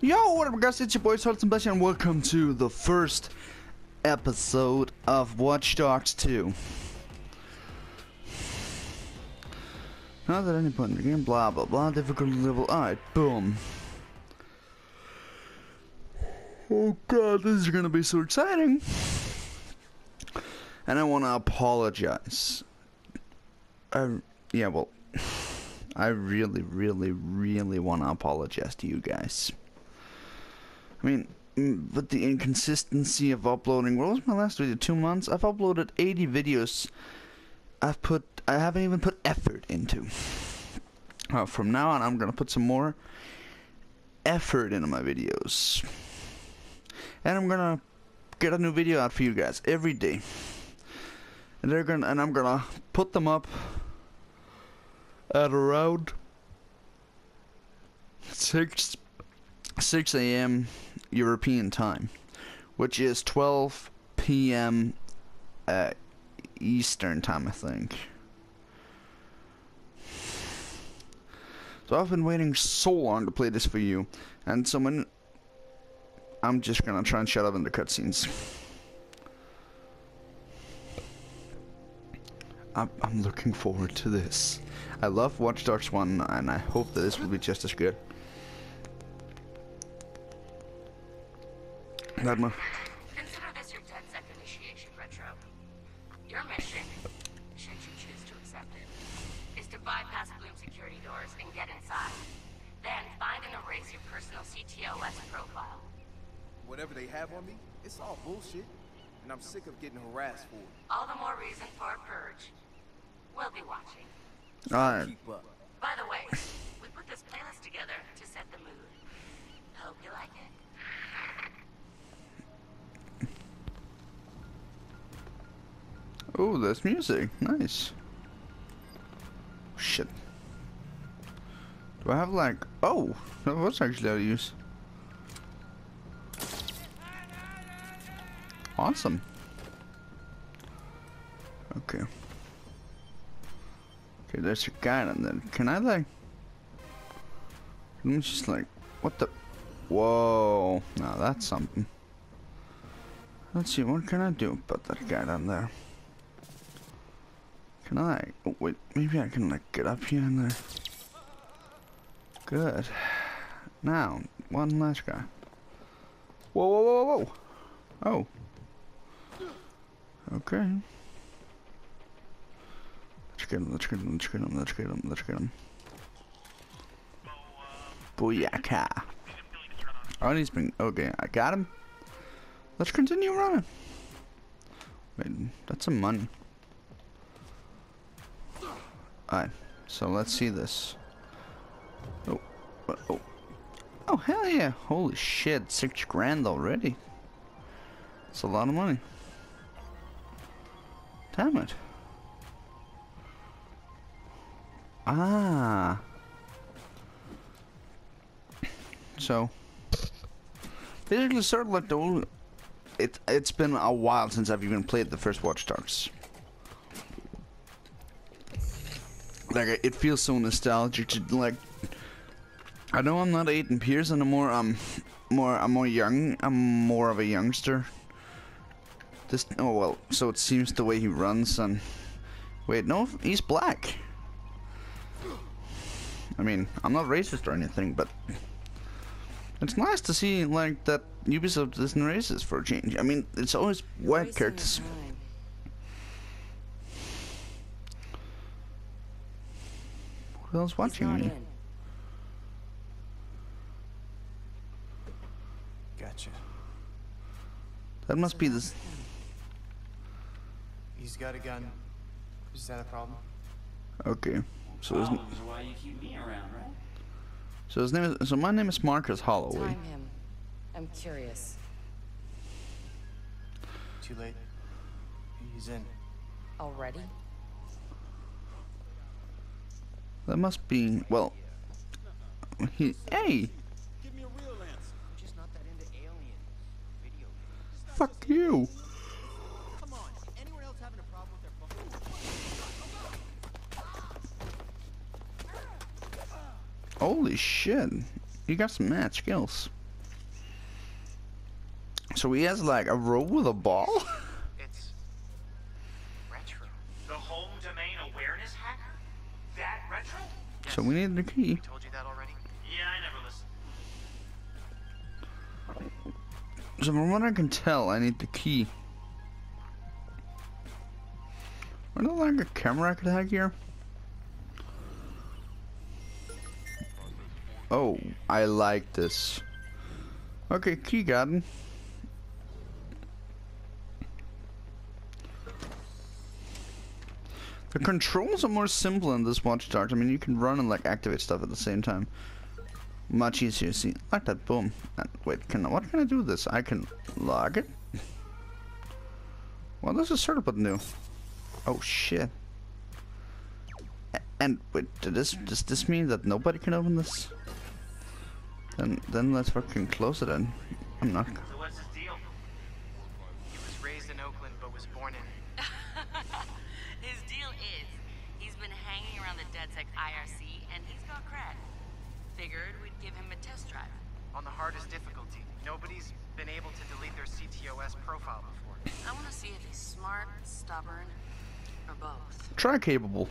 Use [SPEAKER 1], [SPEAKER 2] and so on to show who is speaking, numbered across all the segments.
[SPEAKER 1] Yo, what up guys, it's your boy Sultan Bash and welcome to the first episode of Watch Dogs 2. Not at any point in the game, blah blah blah, difficulty level, alright, boom. Oh god, this is gonna be so exciting. And I wanna apologize. I, yeah, well, I really, really, really wanna apologize to you guys. I mean, mm, with the inconsistency of uploading, what was my last video? Two months? I've uploaded 80 videos. I've put, I haven't even put effort into. Uh, from now on, I'm gonna put some more effort into my videos. And I'm gonna get a new video out for you guys every day. And they're gonna, and I'm gonna put them up at around six 6 a.m. European time, which is 12 p.m. Uh, Eastern time, I think. So I've been waiting so long to play this for you, and someone. I'm just gonna try and shut up in the cutscenes. I'm, I'm looking forward to this. I love Watch Dogs 1, and I hope that this will be just as good. Nagma.
[SPEAKER 2] Consider this your 10 second initiation, Retro. Your mission, should you choose to accept it, is to bypass Blume security doors and get inside. Then find and erase your personal CTOS profile.
[SPEAKER 3] Whatever they have on me, it's all bullshit. And I'm sick of getting harassed for it.
[SPEAKER 2] All the more reason for a purge. We'll be watching.
[SPEAKER 1] Alright. Oh, that's music. Nice. Shit. Do I have like... Oh, that was actually how use. Awesome. Okay. Okay, there's a guy on there. Can I like... Let me just like... What the... Whoa. Now that's something. Let's see, what can I do about that guy down there? Can I? Oh, wait, maybe I can like get up here and there. Good. Now, one last guy. Whoa, whoa, whoa, whoa! Oh. Okay. Let's get him, let's get him, let's get him, let's get him, let's get him. Booyaka. Oh, he's been, okay, I got him. Let's continue running. Wait, that's some money. Alright, so let's see this. Oh, oh, oh, hell yeah! Holy shit, six grand already. It's a lot of money. Damn it. Ah. So, basically, sort of like the old. It it's been a while since I've even played the first Watch Dogs. Like it feels so nostalgic to like I know I'm not Aiden Pearce anymore I'm more I'm more young I'm more of a youngster. This oh well so it seems the way he runs and wait no he's black. I mean I'm not racist or anything but it's nice to see like that Ubisoft isn't racist for a change. I mean it's always white characters
[SPEAKER 4] your time.
[SPEAKER 1] Who else watching me
[SPEAKER 4] in.
[SPEAKER 3] Gotcha.
[SPEAKER 1] that must be this
[SPEAKER 3] He's got a gun. Is that a problem?
[SPEAKER 1] okay so his,
[SPEAKER 5] oh, Problems why you keep me around, right?
[SPEAKER 1] So his name is so my name is Marcus Holloway.
[SPEAKER 4] Time him. I'm curious.
[SPEAKER 3] Too late. He's in.
[SPEAKER 4] Already?
[SPEAKER 1] That must be well. He hey, fuck you. Holy shit, you got some mad skills. So he has like a row with a ball?
[SPEAKER 6] It's retro.
[SPEAKER 5] The home domain awareness hacker? That retro?
[SPEAKER 1] So we need the key.
[SPEAKER 6] Told you that already?
[SPEAKER 5] Yeah, I never listened.
[SPEAKER 1] So from what I can tell, I need the key. Are there like a camera I could hack here? Oh, I like this. Okay, key gotten. The controls are more simple in this Watch Dogs. I mean, you can run and like activate stuff at the same time. Much easier. See, like that. Boom. And wait, can I, what can I do with this? I can log it. Well, this is sort of new. Oh shit. And wait, did this does this mean that nobody can open this? Then then let's fucking close it. Then I'm not.
[SPEAKER 6] Nobody's been able to delete their CTOS profile before.
[SPEAKER 2] I want to see if he's smart, stubborn, or both.
[SPEAKER 1] Try capable.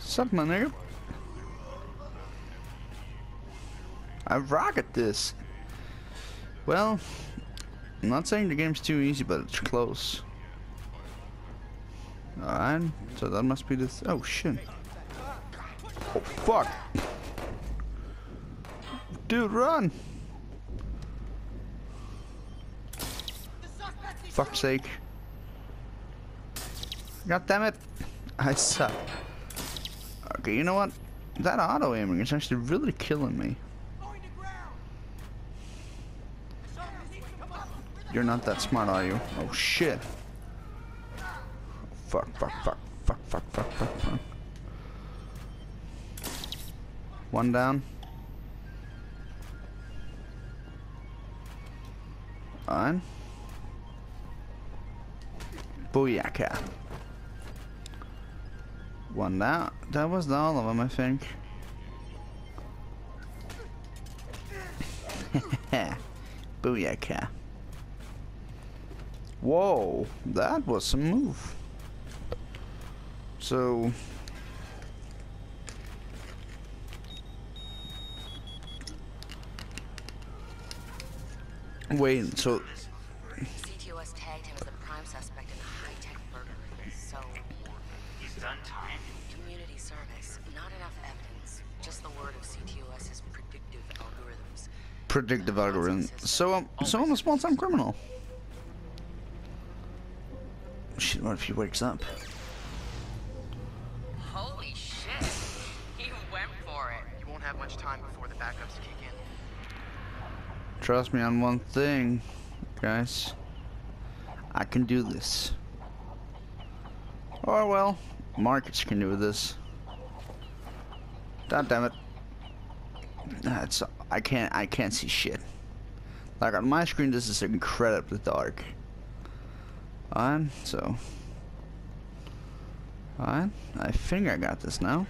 [SPEAKER 1] Sup, my nigga? I rocket this. Well, I'm not saying the game's too easy, but it's close. Alright, so that must be this. Oh shit. Oh fuck. Dude, run! Fuck's sake. God damn it. I suck. Okay, you know what? That auto aiming is actually really killing me. You're not that smart, are you? Oh shit. Fuck, fuck, fuck, fuck, fuck, fuck, fuck, fuck. One down. On. Booyaka. One down. That was all of them, I think. Booyaka. Whoa, that was some move. So. Wait, so
[SPEAKER 2] CTOS tagged him as the prime suspect in the high-tech burglary. So,
[SPEAKER 5] He's done time?
[SPEAKER 2] community service. Not enough evidence. Just the word of CTOS's predictive algorithms.
[SPEAKER 1] predictive algorithm. So um, so I'm a small-time criminal. Shit, what if he wakes up?
[SPEAKER 2] For it.
[SPEAKER 6] You won't have much time before the backups kick in.
[SPEAKER 1] Trust me on one thing, guys. I can do this. Or well, Marcus can do this. God damn it. That's I can't I can't see shit. Like on my screen this is incredibly dark. Alright, so on I think I got this now.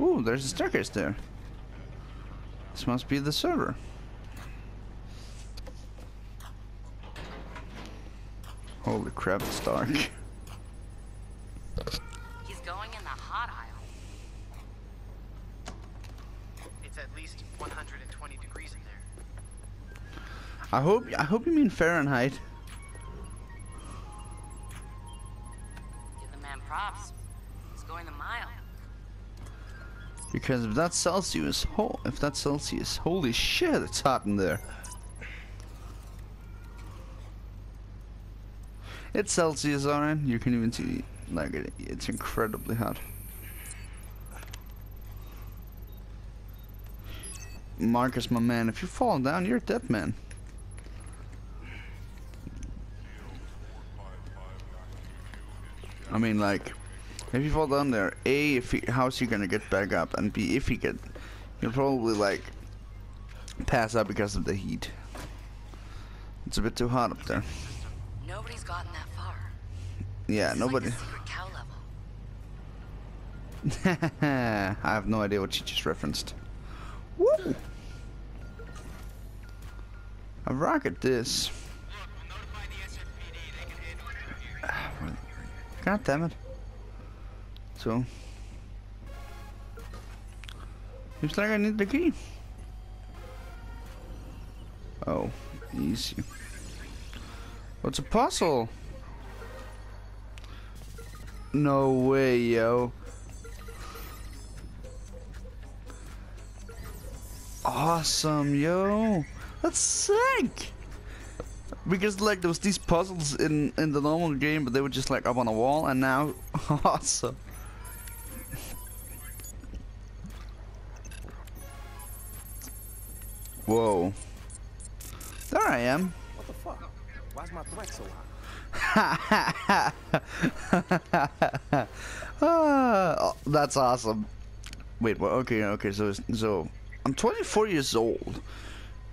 [SPEAKER 1] Ooh, there's a staircase there. This must be the server. Holy crap, it's dark.
[SPEAKER 2] He's going in the hot aisle.
[SPEAKER 6] It's at least 120 degrees in there.
[SPEAKER 1] I hope I hope you mean Fahrenheit. Because if that's Celsius, ho if that's Celsius, holy shit, it's hot in there. It's Celsius, alright. You can even see, like, it, it's incredibly hot. Marcus, my man, if you fall down, you're dead, man. I mean, like, if you fall down there, A, if he, how's he gonna get back up? And B, if he get, he'll probably, like, pass out because of the heat. It's a bit too hot up there.
[SPEAKER 2] Nobody's gotten that far.
[SPEAKER 1] Yeah,
[SPEAKER 2] It's
[SPEAKER 1] nobody.
[SPEAKER 2] Like the secret cow level.
[SPEAKER 1] I have no idea what she just referenced. Woo! I rocket this. God damn it. So. Seems like I need the key. Oh, easy. What's a puzzle? No way, yo. Awesome, yo. That's sick. Because like there was these puzzles in in the normal game, but they were just like up on a wall, and now awesome. Whoa. There I am.
[SPEAKER 3] What the fuck? Why's my threat so high?
[SPEAKER 1] Ah, oh, that's awesome. Wait, well, okay, okay, so so I'm 24 years old.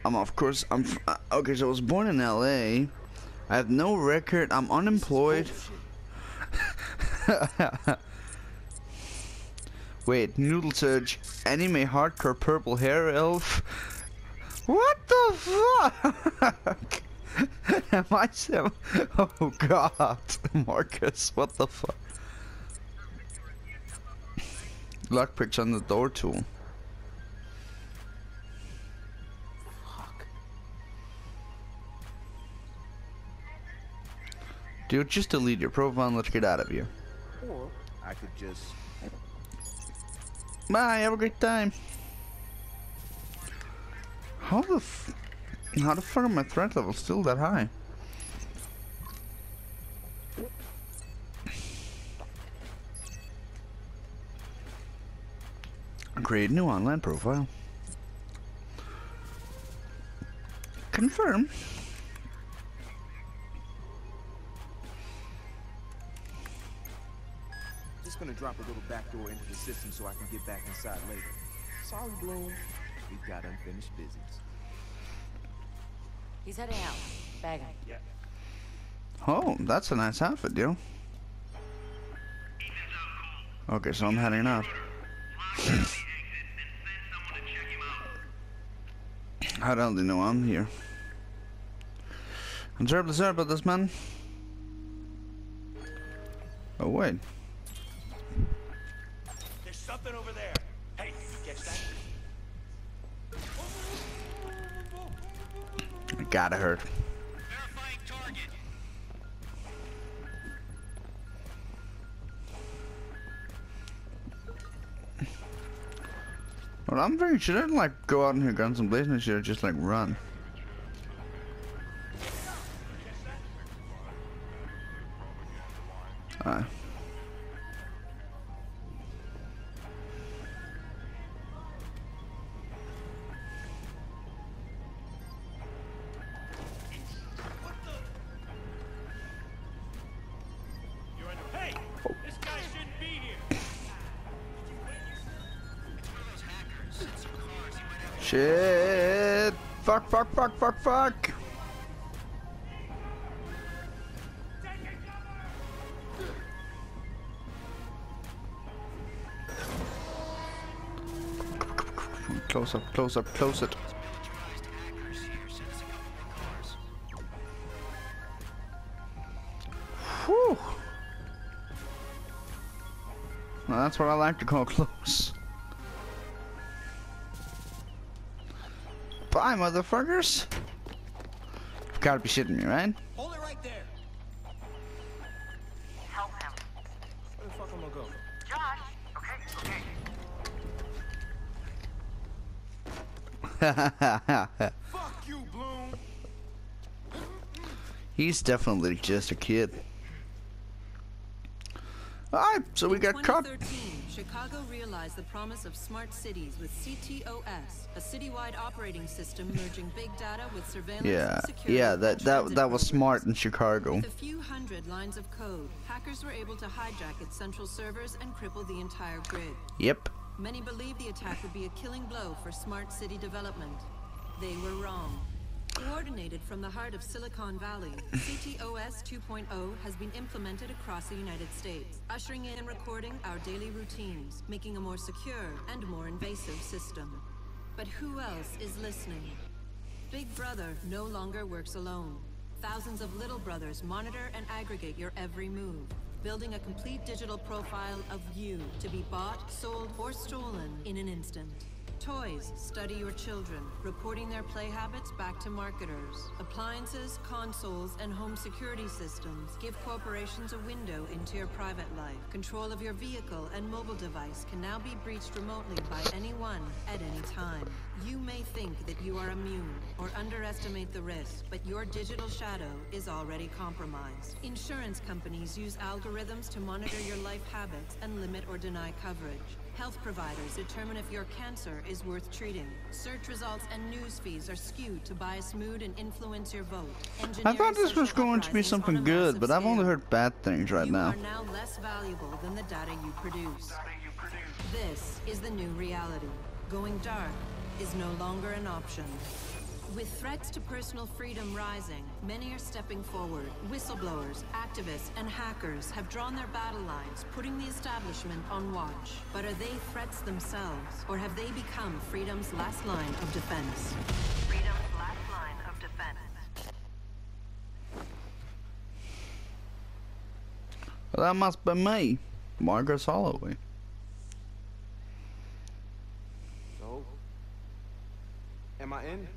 [SPEAKER 1] I'm of course I'm f- uh, okay. So I was born in L.A. I have no record. I'm unemployed. Wait, Noodle Surge, anime hardcore purple hair elf. What the fuck? Am I Sam? Oh god, Marcus, what the fuck? Lockpicks on the door tool.
[SPEAKER 3] Fuck.
[SPEAKER 1] Dude, just delete your profile and let's get out of here.
[SPEAKER 3] Or I could just.
[SPEAKER 1] Bye, have a great time. How the f- How the fuck are my threat levels still that high? Create new online profile. Confirm.
[SPEAKER 3] Just gonna drop a little backdoor into the system so I can get back inside later. Sorry, Blume. We've got unfinished business.
[SPEAKER 4] He's heading out. Bag him.
[SPEAKER 1] Oh, that's a nice outfit, yo. Okay, so I'm heading out. How the hell do you know I'm here? I'm terribly sorry about this, man. Oh, wait. Gotta hurt. Well, I'm very should I, like, go out in here guns and blazing, or should I just, like, run? Aye. Shit! Fuck, fuck, fuck, fuck, fuck! Close up, close up, close it. Whew. Well, that's what I like to call close. Bye, motherfuckers. You gotta be shitting me, right?
[SPEAKER 6] Hold it right there.
[SPEAKER 2] Help him.
[SPEAKER 3] Where the fuck am I gonna go?
[SPEAKER 2] Josh! Okay, okay.
[SPEAKER 3] Fuck you, Blume!
[SPEAKER 1] He's definitely just a kid. Alright, so we got caught.
[SPEAKER 7] 2013, Chicago realized the promise of smart cities with CTOS, a citywide operating system merging big data with surveillance
[SPEAKER 1] Yeah,
[SPEAKER 7] and security
[SPEAKER 1] yeah, that that that was smart in Chicago.
[SPEAKER 7] With a few hundred lines of code, hackers were able to hijack its central servers and cripple the entire grid.
[SPEAKER 1] Yep.
[SPEAKER 7] Many believed the attack would be a killing blow for smart city development. They were wrong. Coordinated from the heart of Silicon Valley, CTOS 2.0 has been implemented across the United States, ushering in and recording our daily routines, making a more secure and more invasive system. But who else is listening? Big Brother no longer works alone. Thousands of little brothers monitor and aggregate your every move, building a complete digital profile of you to be bought, sold, or stolen in an instant. Toys study your children, reporting their play habits back to marketers. Appliances, consoles, and home security systems give corporations a window into your private life. Control of your vehicle and mobile device can now be breached remotely by anyone at any time. You may think that you are immune or underestimate the risk, but your digital shadow is already compromised. Insurance companies use algorithms to monitor your life habits and limit or deny coverage. Health providers determine if your cancer is worth treating. Search results and news feeds are skewed to bias mood and influence your vote.
[SPEAKER 1] I thought this was going to be something good, but I've only heard bad things right
[SPEAKER 7] you
[SPEAKER 1] now.
[SPEAKER 7] are now less valuable than the data you produce. This is the new reality. Going dark is no longer an option. With threats to personal freedom rising, many are stepping forward. Whistleblowers, activists, and hackers have drawn their battle lines, putting the establishment on watch. But are they threats themselves, or have they become freedom's last line of defense? Freedom's last line of defense.
[SPEAKER 1] Well, that must be me, Margaret Holloway.
[SPEAKER 3] So, am I in?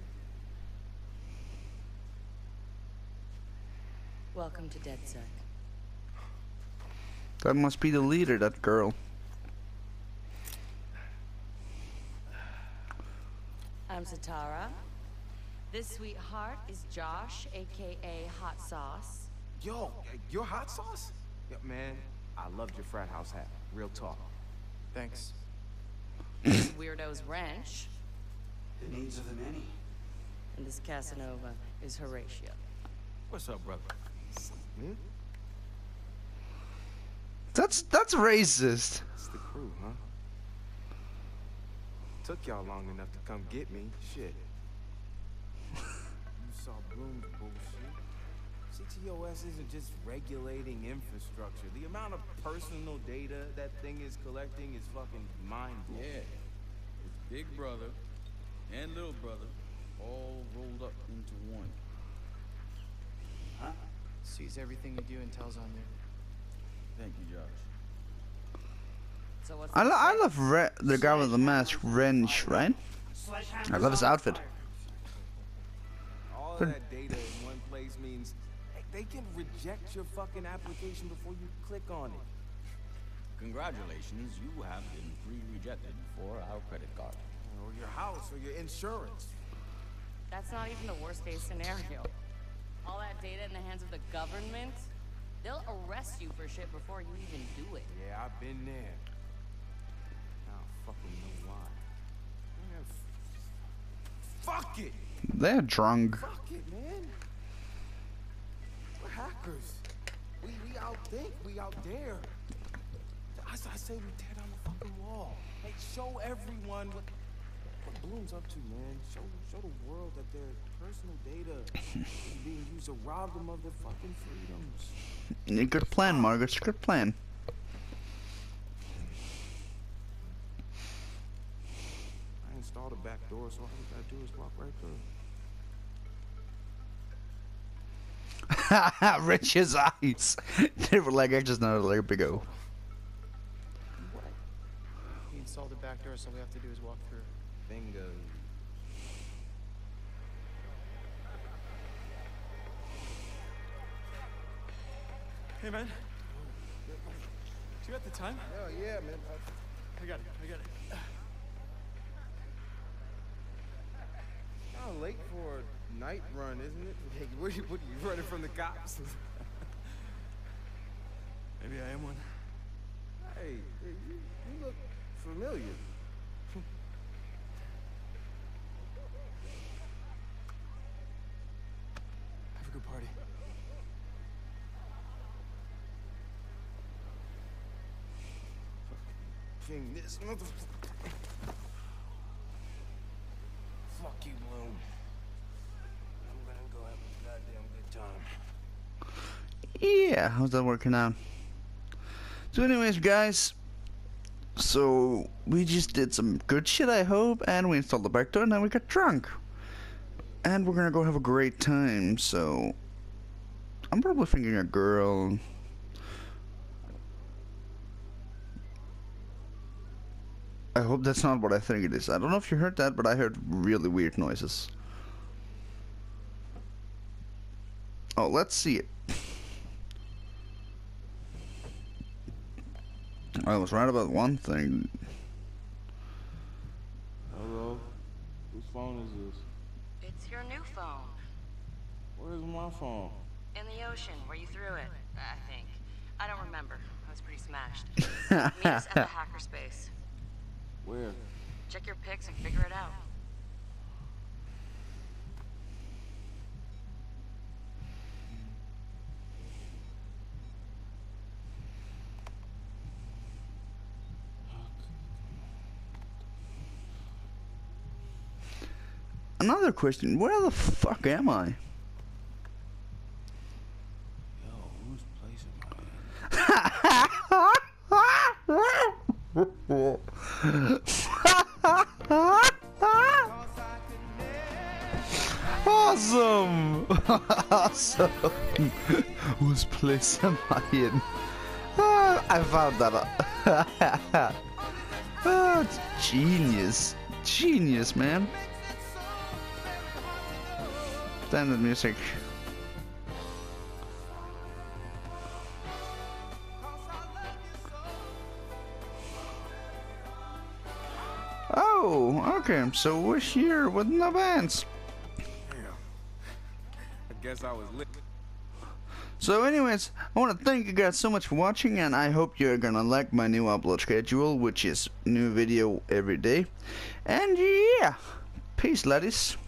[SPEAKER 4] Welcome to DedSec.
[SPEAKER 1] That must be the leader, that girl.
[SPEAKER 4] I'm Sitara. This sweetheart is Josh, aka Hot Sauce.
[SPEAKER 3] Yo, your hot sauce? Yeah, man, I loved your frat house hat. Real talk.
[SPEAKER 6] Thanks.
[SPEAKER 4] This weirdo's Wrench.
[SPEAKER 8] The needs of the many.
[SPEAKER 4] And this Casanova is Horatio.
[SPEAKER 6] What's up, brother?
[SPEAKER 3] Man,
[SPEAKER 1] That's that's racist.
[SPEAKER 3] it's the crew, huh? Took y'all long enough to come get me. Shit. you saw Blume's bullshit. CTOS isn't just regulating infrastructure. The amount of personal data that thing is collecting is fucking mind-blowing.
[SPEAKER 9] Yeah. It's Big Brother and Little Brother all rolled up into one.
[SPEAKER 6] Sees everything you do and tells on you.
[SPEAKER 9] Thank you, Josh.
[SPEAKER 4] So what's
[SPEAKER 1] I, lo- I love Re- the guy with the mask, Wrench, right? I love his outfit.
[SPEAKER 3] All that data in one place means they can reject your fucking application before you click on it.
[SPEAKER 9] Congratulations, you have been pre-rejected for our credit card.
[SPEAKER 3] Or your house, or your insurance.
[SPEAKER 4] That's not even the worst case scenario. All that data in the hands of the government, they'll arrest you for shit before you even do it.
[SPEAKER 3] Yeah, I've been there. I don't fucking know why. Fuck it!
[SPEAKER 1] They're drunk.
[SPEAKER 3] Fuck it, man. We're hackers. We we outthink, we out there. I, s- I say we tear down the fucking wall. Like show everyone what what Blume's up to, man. Show show the world that their personal data is being used to rob them of their fucking freedoms.
[SPEAKER 1] Good plan, Margaret. Good plan.
[SPEAKER 3] I installed a back door, so all you gotta do is walk right through.
[SPEAKER 1] Rich's eyes. they were like, I just know to let it go.
[SPEAKER 6] He installed the back door, so all we have to do is walk through.
[SPEAKER 3] Bingo.
[SPEAKER 6] Hey, man. Do you got the time?
[SPEAKER 3] Oh yeah, man.
[SPEAKER 6] I got it. I got it.
[SPEAKER 3] Kind of late for a night run, isn't it? Hey, what are you, what are you running from the cops?
[SPEAKER 6] Maybe I am one.
[SPEAKER 3] hey, hey, you, you look familiar.
[SPEAKER 6] Have a good party.
[SPEAKER 3] thing. This motherfucker. Fuck you, Blume. I'm gonna go have a goddamn good time.
[SPEAKER 1] Yeah, how's that working out? So anyways, guys. So, we just did some good shit, I hope, and we installed the back door, and then we got drunk. And we're gonna go have a great time, so... I'm probably thinking a girl, I hope that's not what I think it is. I don't know if you heard that, but I heard really weird noises. Oh, let's see it. I was right about one thing.
[SPEAKER 9] Hello? Whose phone is this?
[SPEAKER 4] It's your new phone.
[SPEAKER 9] Where's my phone?
[SPEAKER 4] In the ocean, where you threw it, I think. I don't remember. I was pretty smashed.
[SPEAKER 9] Where?
[SPEAKER 4] Check your pics and figure it out.
[SPEAKER 1] Another question, where the fuck am I?
[SPEAKER 9] Yo, whose place am I in?
[SPEAKER 1] Awesome! awesome! Whose place am I in? Ah, I found that oh, genius. Genius, man. Standard music. Okay, so we're here with no bands.
[SPEAKER 3] I guess I was lit.
[SPEAKER 1] So anyways, I want to thank you guys so much for watching and I hope you're gonna like my new upload schedule which is new video every day. And yeah, peace laddies.